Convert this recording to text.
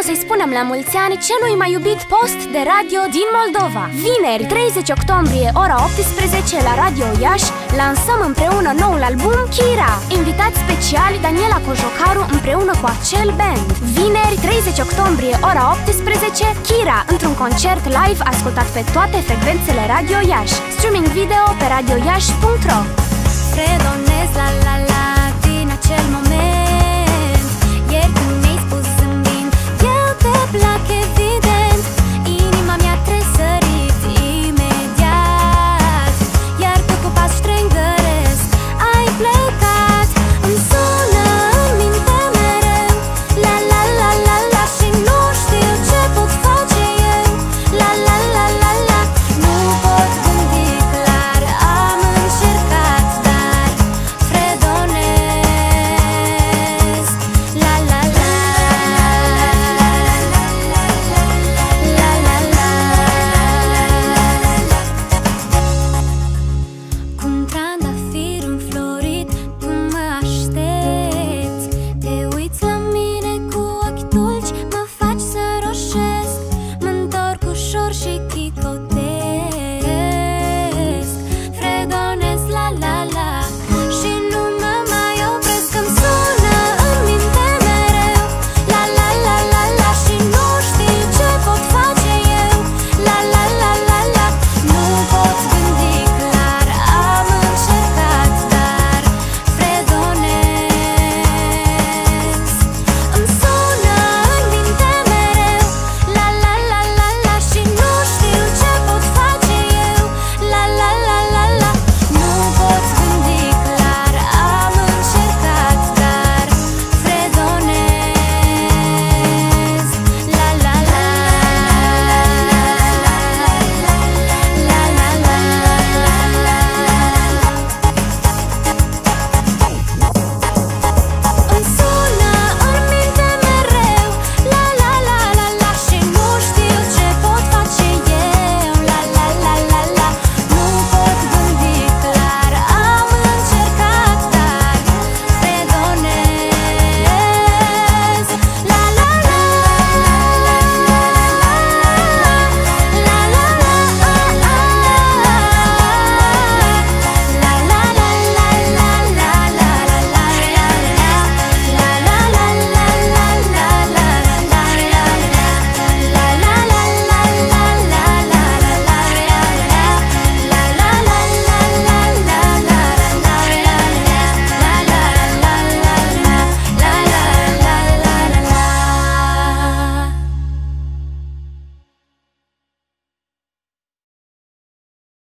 o să-i spunem la mulți ani celui mai iubit post de radio din Moldova. Vineri, 30 octombrie, ora 18 la Radio Iași Lansăm împreună noul album Kira Invitat speciali Daniela Cojocaru împreună cu acel band. Vineri, 30 octombrie, ora 18 Kira, într-un concert live ascultat pe toate frecvențele Radio Iași. Streaming video pe radioiași.ro Redonez la la la.